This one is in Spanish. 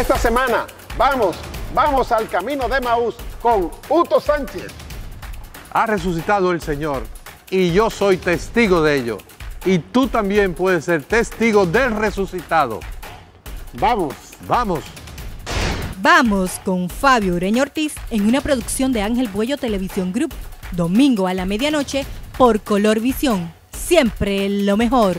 Esta semana vamos, vamos al camino de Maús con Uto Sánchez. Ha resucitado el Señor y yo soy testigo de ello. Y tú también puedes ser testigo del resucitado. Vamos, vamos. Vamos con Fabio Ureña Ortiz en una producción de Ángel Buello Televisión Group. Domingo a la medianoche por Color Visión. Siempre lo mejor.